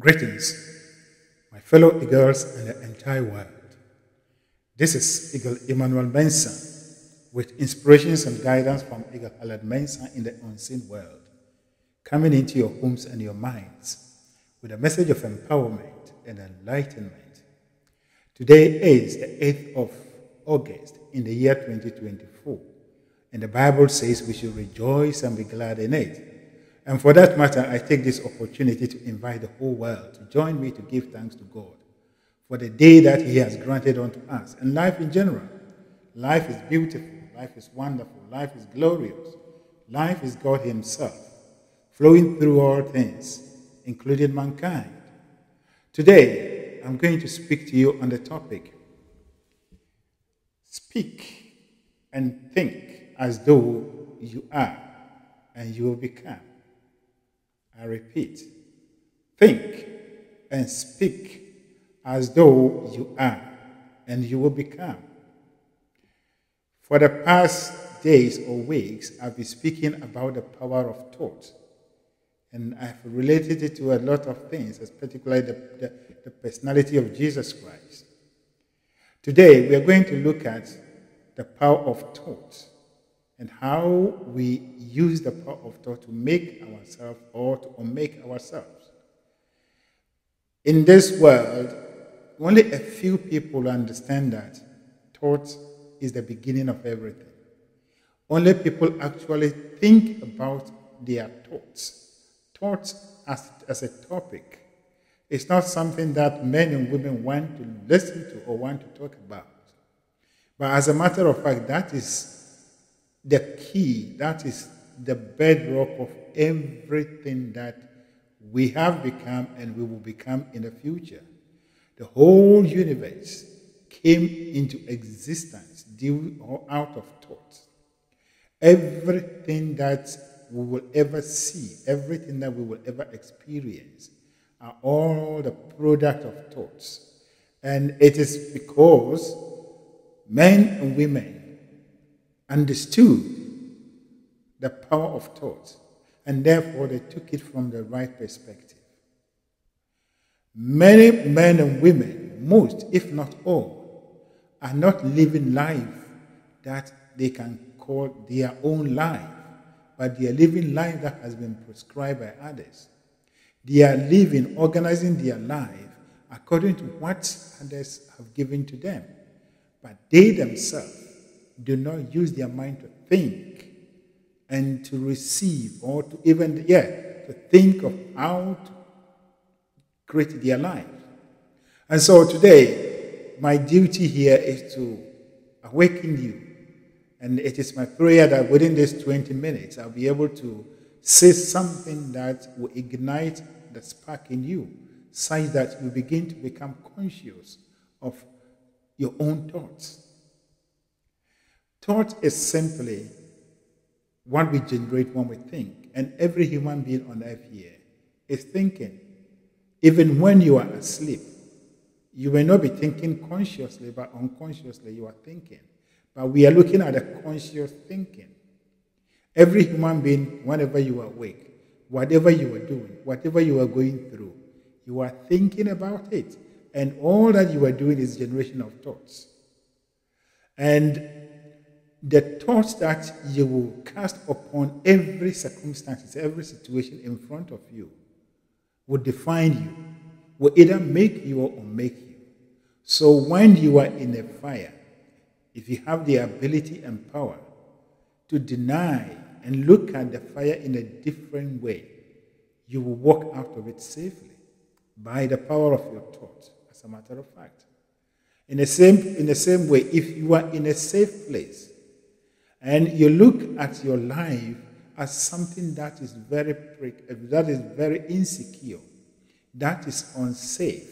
Greetings, my fellow eagles and the entire world. This is Eagle Emmanuel Mensah with inspirations and guidance from Eagle Halad Mensah in the unseen world, coming into your homes and your minds with a message of empowerment and enlightenment. Today is the 8th of August in the year 2024, and the Bible says we should rejoice and be glad in it. And for that matter, I take this opportunity to invite the whole world to join me to give thanks to God for the day that He has granted unto us and life in general. Life is beautiful, life is wonderful, life is glorious. Life is God Himself, flowing through all things, including mankind. Today, I'm going to speak to you on the topic Speak and think as though you are, and you will become. I repeat, think and speak as though you are, and you will become. For the past days or weeks, I've been speaking about the power of thought. And I've related it to a lot of things, particularly the, the, the personality of Jesus Christ. Today, we are going to look at the power of thought and how we use the power of thought to make ourselves or to unmake ourselves. In this world, only a few people understand that thought is the beginning of everything. Only people actually think about their thoughts. Thoughts as, as a topic. It's not something that men and women want to listen to or want to talk about. But as a matter of fact, that is the key, that is the bedrock of everything that we have become and we will become in the future. The whole universe came into existence due out of thought. Everything that we will ever see, everything that we will ever experience, are all the product of thoughts. And it is because men and women understood the power of thought, and therefore they took it from the right perspective. Many men and women, most, if not all, are not living life that they can call their own life, but they are living life that has been prescribed by others. They are living, organizing their life according to what others have given to them. But they themselves do not use their mind to think and to receive or to even, yeah, to think of how to create their life. And so today, my duty here is to awaken you. And it is my prayer that within these 20 minutes, I'll be able to say something that will ignite the spark in you, such that you begin to become conscious of your own thoughts. Thought is simply what we generate when we think. And every human being on earth here is thinking. Even when you are asleep, you may not be thinking consciously, but unconsciously you are thinking. But we are looking at a conscious thinking. Every human being, whenever you are awake, whatever you are doing, whatever you are going through, you are thinking about it. And all that you are doing is generation of thoughts. And the thoughts that you will cast upon every circumstance, every situation in front of you will define you, will either make you or make you. So when you are in a fire, if you have the ability and power to deny and look at the fire in a different way, you will walk out of it safely by the power of your thoughts, as a matter of fact. In the same, in the same way, if you are in a safe place, and you look at your life as something that is very that is very insecure, that is unsafe,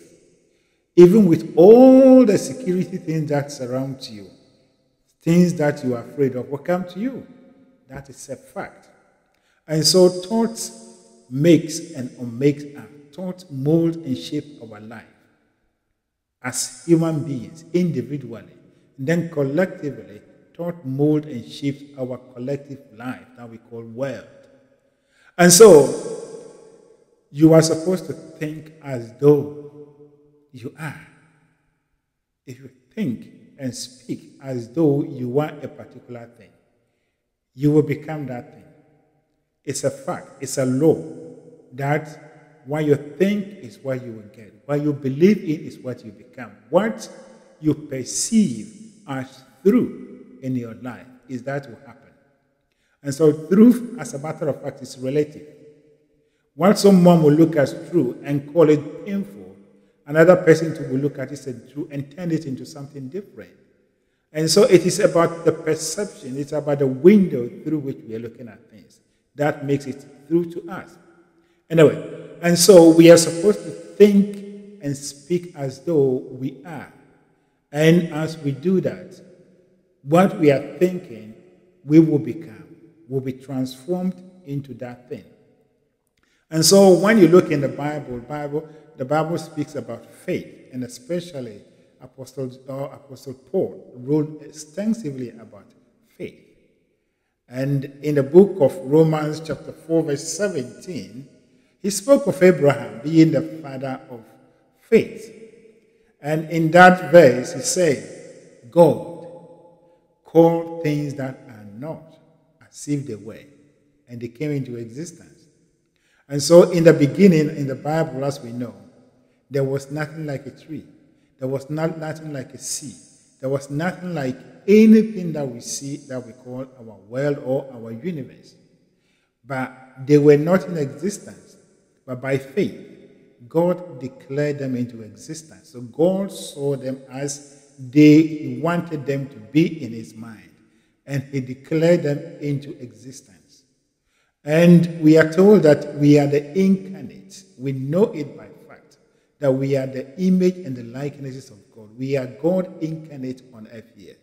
even with all the security things that surround you, things that you are afraid of will come to you. That is a fact. And so thoughts makes and unmakes us. Thoughts mold and shape our life as human beings, individually, and then collectively thought mold and shape our collective life that we call world. And so, You are supposed to think as though you are. If you think and speak as though you are a particular thing, you will become that thing. It's a fact, it's a law that what you think is what you will get. What you believe in is what you become. What you perceive as true in your life is that will happen. And so, truth, as a matter of fact, is relative. What someone will look as true and call it painful, another person will look at it as true and turn it into something different. And so, it is about the perception, it's about the window through which we are looking at things that makes it true to us. Anyway, and so we are supposed to think and speak as though we are. And as we do that, what we are thinking, we will become, will be transformed into that thing. And so when you look in the Bible, Bible, the Bible speaks about faith, and especially Apostle, uh, Apostle Paul wrote extensively about faith. And in the book of Romans, chapter 4, verse 17, he spoke of Abraham being the father of faith. And in that verse, he said, God called things that are not as if they were, and they came into existence. And so, in the beginning, in the Bible, as we know, there was nothing like a tree, there was not, nothing like a sea, there was nothing like anything that we see that we call our world or our universe. But they were not in existence. But by faith, God declared them into existence. So God saw them as they wanted them to be in his mind. And he declared them into existence. And we are told that we are the incarnate. We know it by fact that we are the image and the likenesses of God. We are God incarnate on earth here.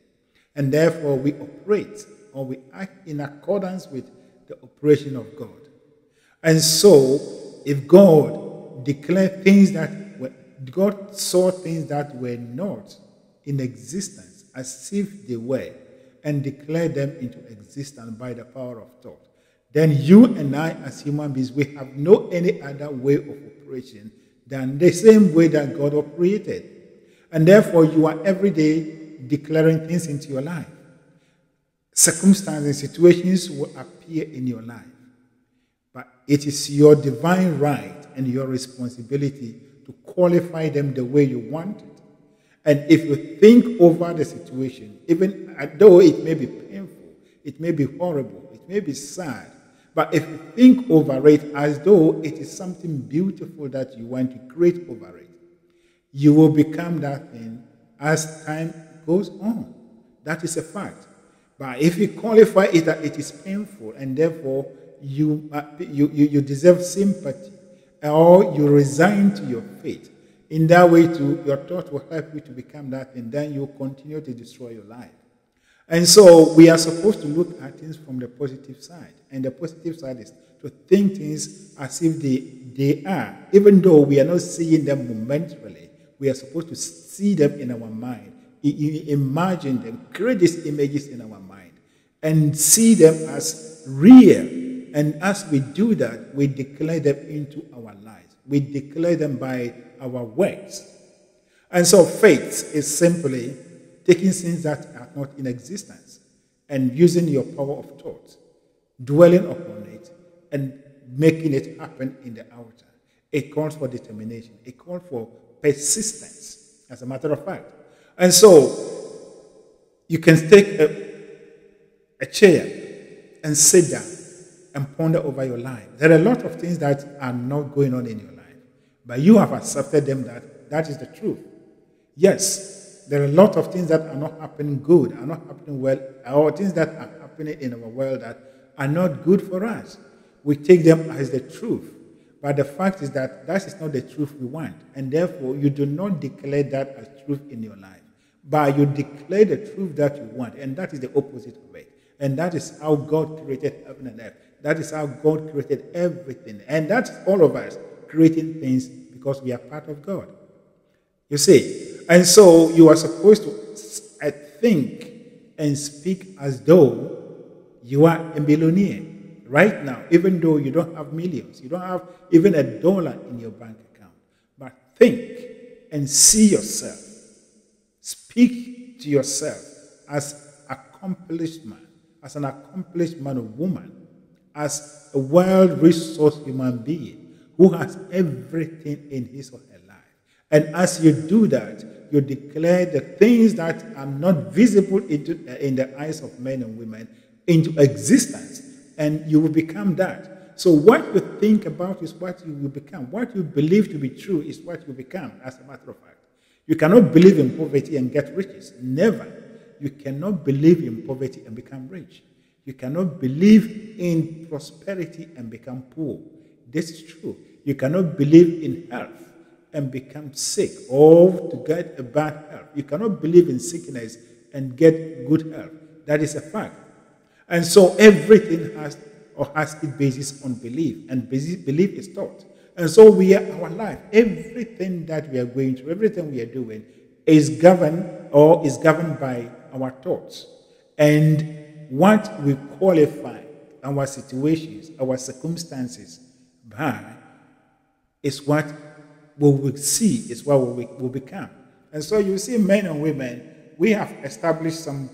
And therefore we operate or we act in accordance with the operation of God. And so, if God declared things that were, God saw things that were not in existence as if they were, and declare them into existence by the power of thought, then you and I, as human beings, we have no any other way of operation than the same way that God operated. And therefore, you are every day declaring things into your life. Circumstances and situations will appear in your life. But it is your divine right and your responsibility to qualify them the way you want. And if you think over the situation, even though it may be painful, it may be horrible, it may be sad, but if you think over it as though it is something beautiful that you want to create over it, you will become that thing as time goes on. That is a fact. But if you qualify it that it is painful and therefore you, uh, you, you, you deserve sympathy or you resign to your fate, in that way, too, your thought will help you to become that, and then you continue to destroy your life. And so, we are supposed to look at things from the positive side. And the positive side is to think things as if they, they are. Even though we are not seeing them momentarily, we are supposed to see them in our mind, imagine them, create these images in our mind, and see them as real. And as we do that, we declare them into our lives. We declare them by our words. And so faith is simply taking things that are not in existence and using your power of thought, dwelling upon it, and making it happen in the outer. It calls for determination. It calls for persistence, as a matter of fact. And so you can take a, a chair and sit down and ponder over your life. There are a lot of things that are not going on in your life. But you have accepted them that that is the truth. Yes, there are a lot of things that are not happening good, are not happening well, or things that are happening in our world that are not good for us. We take them as the truth. But the fact is that that is not the truth we want. And therefore, you do not declare that as truth in your life. But you declare the truth that you want. And that is the opposite of it. And that is how God created heaven and earth. That is how God created everything. And that's all of us creating things because we are part of God. You see? And so you are supposed to think and speak as though you are a billionaire. right now, even though you don't have millions, you don't have even a dollar in your bank account. But think and see yourself. Speak to yourself as accomplished man, as an accomplished man or woman, as a well resourced human being who has everything in his or her life. And as you do that, you declare the things that are not visible into, uh, in the eyes of men and women into existence, and you will become that. So, what you think about is what you will become. What you believe to be true is what you become, as a matter of fact. You cannot believe in poverty and get riches. Never. You cannot believe in poverty and become rich. You cannot believe in prosperity and become poor. This is true. You cannot believe in health and become sick or to get a bad health. You cannot believe in sickness and get good health. That is a fact. And so everything has or has its basis on belief, and belief is taught. And so we are our life, everything that we are going through, everything we are doing is governed or is governed by our thoughts. And what we qualify our situations, our circumstances by is what we will see, is what we will become. And so you see, men and women, we have established some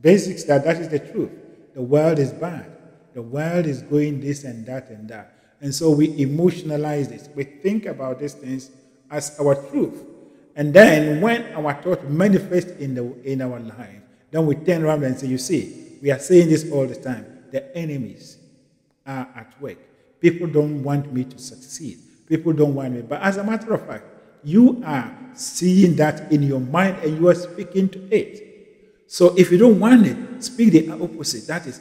basics that that is the truth. The world is bad. The world is going this and that and that. And so we emotionalize this. We think about these things as our truth. And then when our thought manifests in, the, in our life, then we turn around and say, You see, we are saying this all the time. The enemies are at work. People don't want me to succeed. People don't want me. But as a matter of fact, you are seeing that in your mind and you are speaking to it. So if you don't want it, speak the opposite. That is,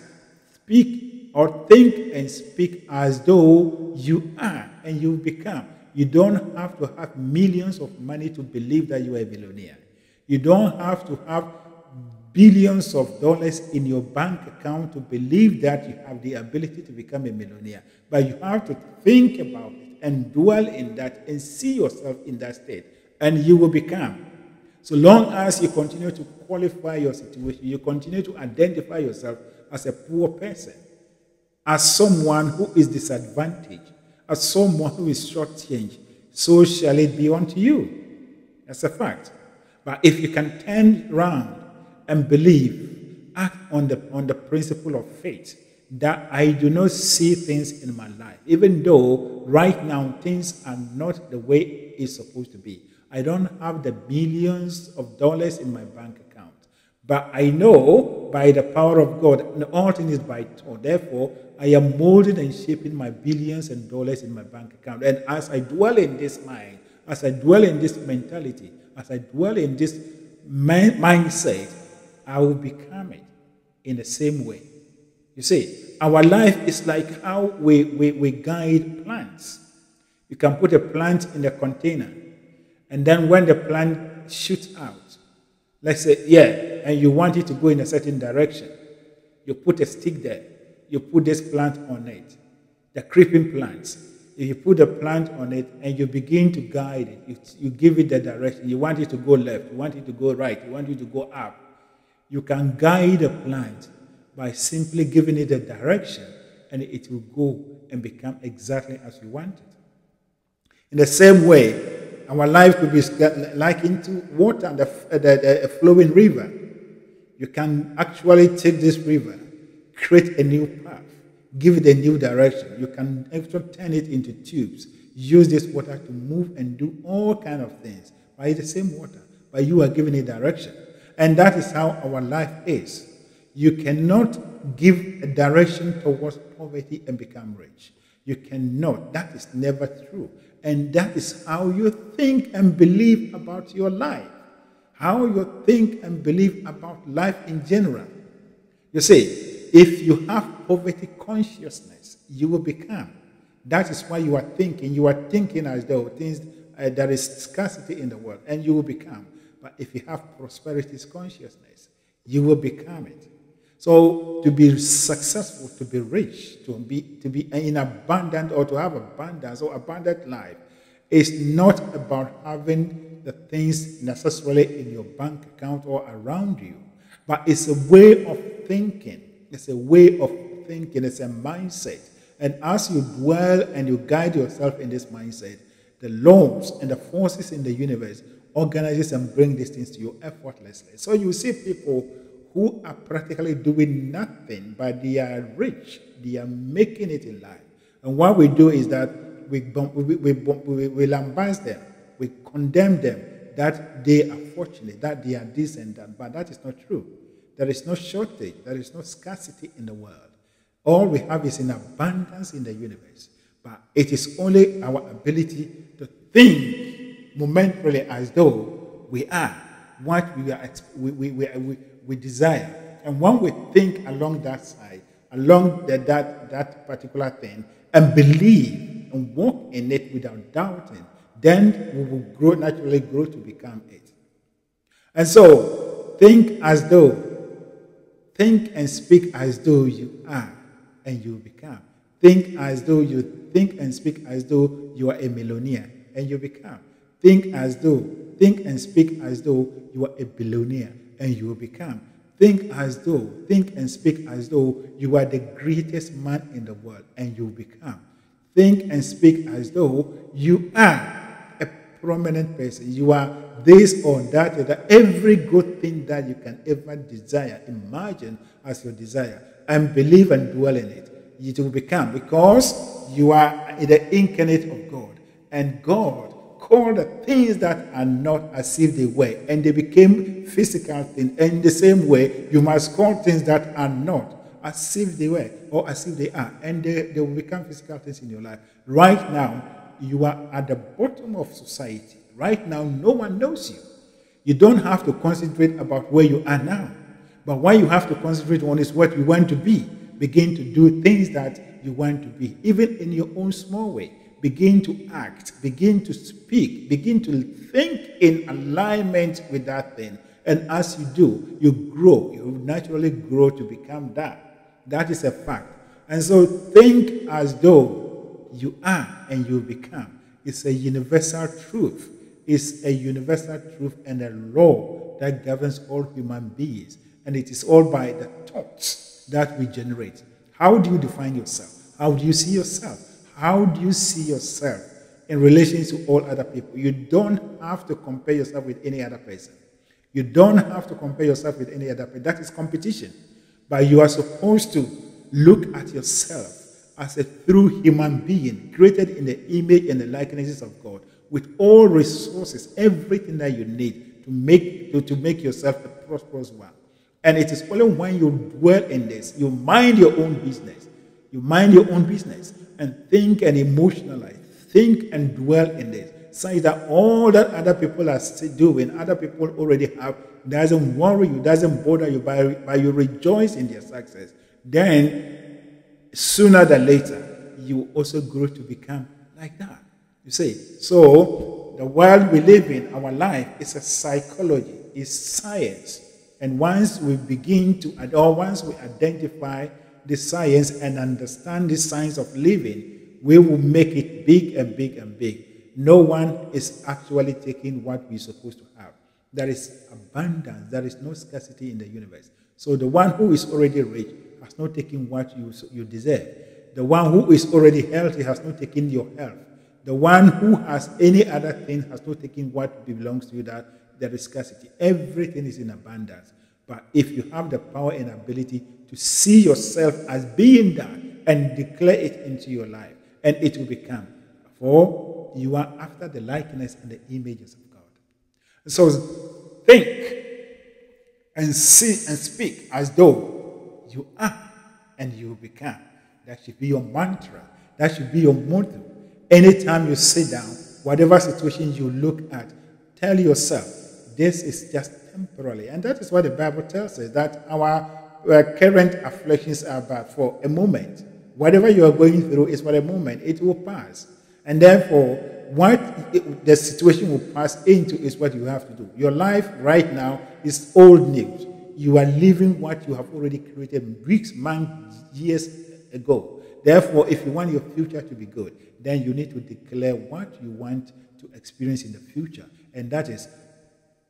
speak or think and speak as though you are and you become. You don't have to have millions of money to believe that you are a billionaire. You don't have to have billions of dollars in your bank account to believe that you have the ability to become a millionaire. But you have to think about it and dwell in that and see yourself in that state, and you will become. So long as you continue to qualify your situation, you continue to identify yourself as a poor person, as someone who is disadvantaged, as someone who is shortchanged, so shall it be unto you. That's a fact. But if you can turn around and believe, act on the, on the principle of faith, that I do not see things in my life, even though right now things are not the way it's supposed to be. I don't have the billions of dollars in my bank account. But I know by the power of God, all things is by thought. Therefore, I am molding and shaping my billions and dollars in my bank account. And as I dwell in this mind, as I dwell in this mentality, as I dwell in this mindset, I will become it in the same way. You see, our life is like how we, we, we guide plants. You can put a plant in a container and then when the plant shoots out, let's say, yeah, and you want it to go in a certain direction, you put a stick there, you put this plant on it, the creeping plants. If you put the plant on it and you begin to guide it, you, you give it the direction. You want it to go left, you want it to go right, you want it to go up. You can guide a plant by simply giving it a direction and it will go and become exactly as you want it. In the same way, our life could be likened to water, the flowing river. You can actually take this river, create a new path, give it a new direction. You can actually turn it into tubes, use this water to move and do all kind of things by the same water, but you are giving it direction. And that is how our life is. You cannot give a direction towards poverty and become rich. You cannot. That is never true. And that is how you think and believe about your life, how you think and believe about life in general. You see, if you have poverty consciousness, you will become. That is why you are thinking. You are thinking as though things uh, there is scarcity in the world, and you will become. But if you have prosperity consciousness, you will become it. So to be successful, to be rich, to be, to be in abundance or to have abundance or abundant life is not about having the things necessarily in your bank account or around you, but it's a way of thinking. It's a way of thinking, it's a mindset. And as you dwell and you guide yourself in this mindset, the laws and the forces in the universe organizes and bring these things to you effortlessly. So you see people who are practically doing nothing, but they are rich. They are making it in life. And what we do is that we, we, we, we, we lambast them, we condemn them that they are fortunate, that they are this and that. But that is not true. There is no shortage, there is no scarcity in the world. All we have is an abundance in the universe. But it is only our ability to think momentarily as though we are what we, are, we, we, we, we desire. And when we think along that side, along the, that, that particular thing, and believe and walk in it without doubting, then we will grow, naturally grow to become it. And so, think as though, think and speak as though you are, and you become. Think as though you think and speak as though you are a millionaire, and you become. Think as though, think and speak as though you are a billionaire, and you will become. Think as though, think and speak as though you are the greatest man in the world, and you will become. Think and speak as though you are a prominent person. You are this or that or that. Every good thing that you can ever desire, imagine as your desire, and believe and dwell in it. It will become because you are the incarnate of God. And God called the things that are not as if they were, and they became physical things. And in the same way, you must call things that are not as if they were or as if they are, and they, they will become physical things in your life. Right now, you are at the bottom of society. Right now, no one knows you. You don't have to concentrate about where you are now. But what you have to concentrate on is what you want to be. Begin to do things that you want to be, even in your own small way. Begin to act, begin to speak, begin to think in alignment with that thing. And as you do, you grow. You naturally grow to become that. That is a fact. And so think as though you are and you become. It's a universal truth. It's a universal truth and a law that governs all human beings. And it is all by the thoughts that we generate. How do you define yourself? How do you see yourself? How do you see yourself in relation to all other people? You don't have to compare yourself with any other person. You don't have to compare yourself with any other person. That is competition. But you are supposed to look at yourself as a true human being created in the image and the likenesses of God with all resources, everything that you need to make, to, to make yourself a prosperous one. And it is only when you dwell in this, you mind your own business, you mind your own business and think and emotionalize, think and dwell in this. Say that all that other people are doing, other people already have, doesn't worry you, doesn't bother you, but, but you rejoice in their success. Then sooner than later, you also grow to become like that. You see, so the world we live in, our life, is a psychology, is science. And once we begin to, or once we identify the science and understand the science of living, we will make it big and big and big. No one is actually taking what we're supposed to have. There is abundance, there is no scarcity in the universe. So the one who is already rich has not taken what you, you deserve. The one who is already healthy has not taken your health. The one who has any other thing has not taken what belongs to you, that there is scarcity. Everything is in abundance. But if you have the power and ability see yourself as being that and declare it into your life, and it will become. For you are after the likeness and the images of God. So think and see and speak as though you are and you become. That should be your mantra. That should be your motto. Anytime you sit down, whatever situation you look at, tell yourself, this is just temporarily. And that is what the Bible tells us that our, current afflictions are but for a moment. Whatever you are going through is for a moment, it will pass. And therefore, what the situation will pass into is what you have to do. Your life right now is old news you are living what you have already created weeks, months, years ago. Therefore, if you want your future to be good, then you need to declare what you want to experience in the future. And that is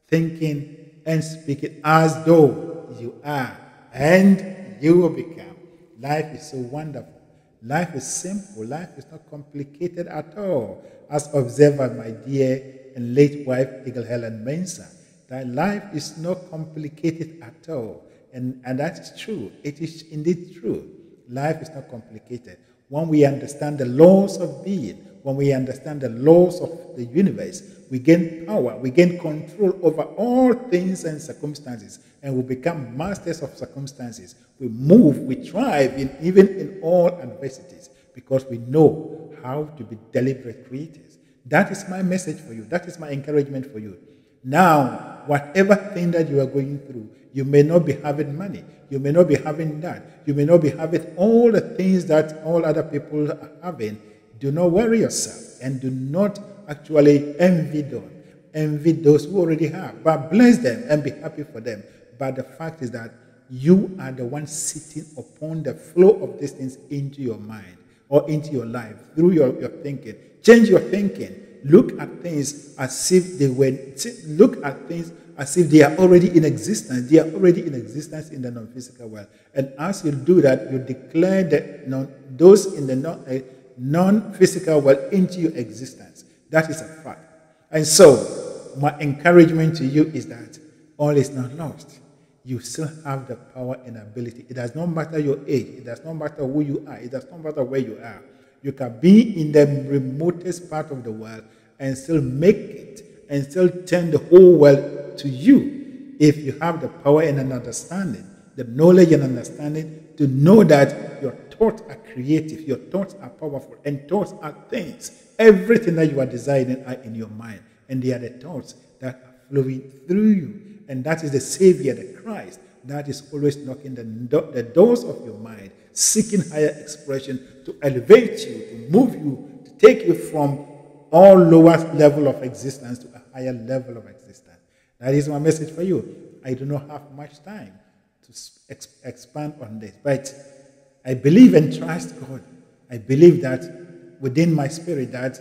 thinking and speaking as though you are, and you will become. Life is so wonderful. Life is simple. Life is not complicated at all. As observed by my dear and late wife, Eagle Helen Mensah, that life is not complicated at all. And, and that's true. It is indeed true. Life is not complicated. When we understand the laws of being, when we understand the laws of the universe, we gain power, we gain control over all things and circumstances, and we become masters of circumstances. We move, we thrive in, even in all adversities because we know how to be deliberate creators. That is my message for you. That is my encouragement for you. Now, whatever thing that you are going through, you may not be having money. You may not be having that. You may not be having all the things that all other people are having. Do not worry yourself and do not actually envy them. Envy those who already have, but bless them and be happy for them. But the fact is that you are the one sitting upon the flow of these things into your mind or into your life through your, your thinking. Change your thinking. Look at things as if they were, look at things as if they are already in existence. They are already in existence in the non physical world. And as you do that, you declare that non, those in the non, uh, non physical world into your existence. That is a fact. And so, my encouragement to you is that all is not lost. You still have the power and ability. It does not matter your age, it does not matter who you are, it does not matter where you are. You can be in the remotest part of the world and still make it and still turn the whole world to you if you have the power and an understanding, the knowledge and understanding to know that your thoughts are creative, your thoughts are powerful, and thoughts are things. Everything that you are designing are in your mind, and they are the thoughts that are flowing through you. And that is the Savior, the Christ, that is always knocking the, the doors of your mind, seeking higher expression to elevate you, to move you, to take you from all lower level of existence to a higher level of existence. That is my message for you. I do not have much time to ex- expand on this, but I believe and trust God. I believe that within my spirit that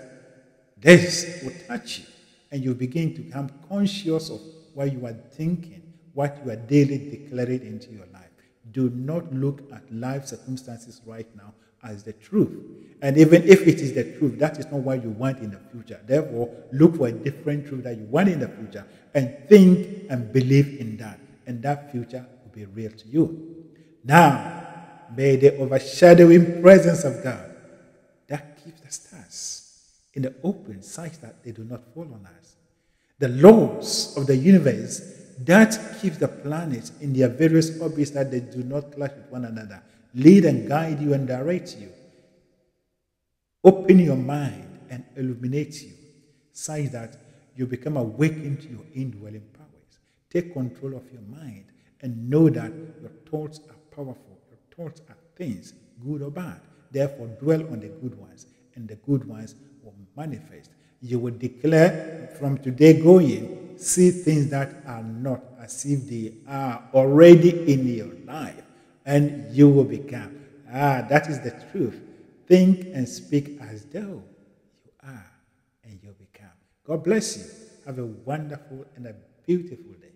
this will touch you and you begin to become conscious of what you are thinking, what you are daily declaring into your life. Do not look at life circumstances right now as the truth. And even if it is the truth, that is not what you want in the future. Therefore, look for a different truth that you want in the future and think and believe in that. And that future be real to you. Now, May the overshadowing presence of God that keeps the stars in the open such that they do not fall on us. The laws of the universe that keeps the planets in their various orbits that they do not clash with one another. Lead and guide you and direct you. Open your mind and illuminate you such that you become awakened to your indwelling powers. Take control of your mind and know that your thoughts are powerful Your thoughts are things, good or bad. Therefore, dwell on the good ones, and the good ones will manifest. You will declare from today going, see things that are not as if they are already in your life, and you will become. Ah, that is the truth. Think and speak as though you are, and you become. God bless you. Have a wonderful and a beautiful day.